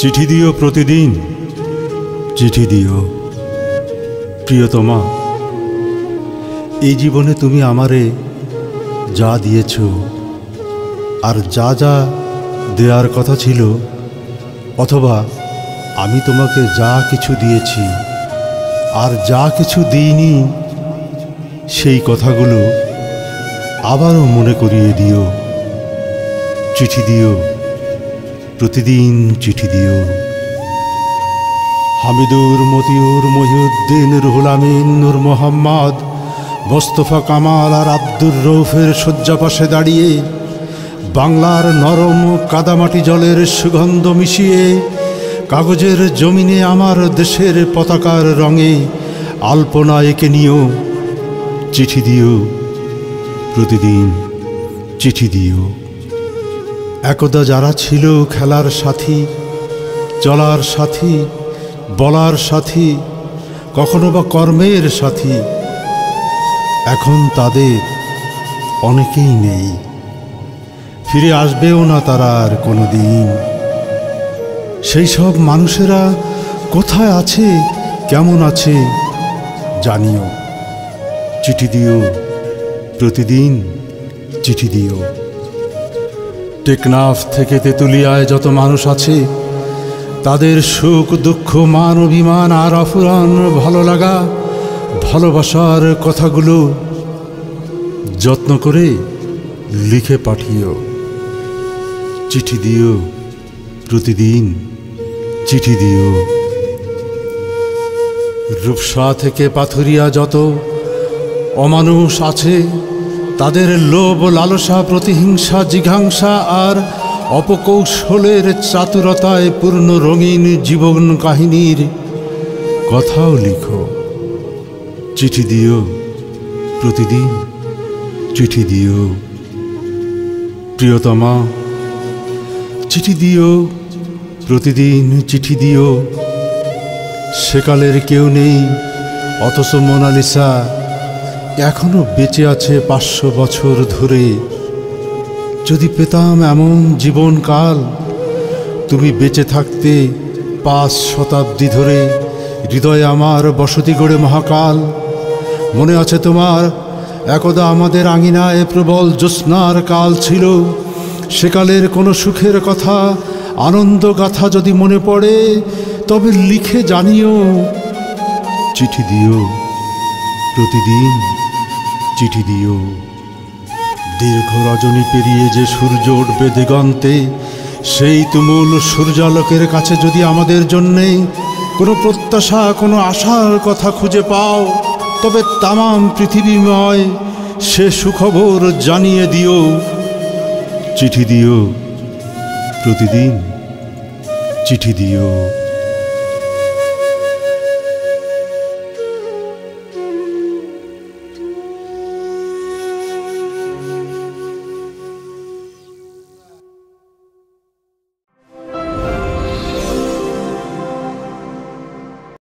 চিঠি দিও প্রতিদিন। চিঠি দিও। প্রিয়তমা, এই জীবনে তুমি আমারে যা দিয়েছ আর যা যা দেওয়ার কথা ছিল, অথবা আমি তোমাকে যা কিছু দিয়েছি আর যা কিছু দিইনি, সেই কথাগুলো আবারও মনে করিয়ে দিও। চিঠি দিও। প্রতিদিন চিঠি দিও। হামিদুর, মতিউর, মহিউদ্দিন, রুহুল আমিন, নূর মোহাম্মদ, মোস্তফা কামাল আর আব্দুর রৌফের শয্যা পাশে দাঁড়িয়ে বাংলার নরম কাদামাটি জলের সুগন্ধ মিশিয়ে কাগজের জমিনে আমার দেশের পতাকার রঙে আলপনা এঁকে নিও। চিঠি দিও। প্রতিদিন চিঠি দিও। একদা যারা ছিল খেলার সাথী, চলার সাথী, বলার সাথী, কখনো বা কর্মের সাথী, এখন তাদের অনেকেই নেই। ফিরে আসবেও না তারা আর কোনো দিন সেই সব মানুষেরা কোথায় আছে, কেমন আছে, জানিও। চিঠি দিও, প্রতিদিন চিঠি দিও। টেকনাফ থেকে তেঁতুলিয়ায় যত মানুষ আছে, তাদের সুখ, দুঃখ, মান, অভিমান আর অফুরান ভালো লাগা, ভালোবাসার কথাগুলো যত্ন করে লিখে পাঠিও। চিঠি দিও, প্রতিদিন চিঠি দিও। রূপসা থেকে পাথুরিয়া যত অমানুষ আছে তাদের লোভ, লালসা, প্রতিহিংসা, জিঘাংসা আর অপকৌশলের চাতুরতায় পূর্ণ রঙিন জীবন কাহিনীর কথাও লিখো। চিঠি দিও প্রতিদিন। চিঠি দিও প্রিয়তমা। চিঠি দিও প্রতিদিন। চিঠি দিও। সেকালের কেউ নেই, অথচ মোনালিসা এখনও বেঁচে আছে পাঁচশো বছর ধরে। যদি পেতাম এমন জীবনকাল তুমি বেঁচে থাকতে পাঁচ শতাব্দী ধরে। হৃদয়ে আমার বসতি গড়ে মহাকাল, মনে আছে তোমার একদা আমাদের আঙিনায় প্রবল জ্যোৎস্নার কাল ছিল। সেকালের কোনো সুখের কথা, আনন্দ গাথা যদি মনে পড়ে, তবে লিখে জানিও, চিঠি দিও প্রতিদিন। চিঠি দিও। দীর্ঘ রজনী পেরিয়ে যে সূর্য উঠবে দিগন্তে, সেই তুমুল সূর্যালোকের কাছে যদি আমাদের জন্যে কোনো প্রত্যাশা, কোনো আশার কথা খুঁজে পাও, তবে তামাম পৃথিবীময় সে সুখবর জানিয়ে দিও। চিঠি দিও প্রতিদিন। চিঠি দিও।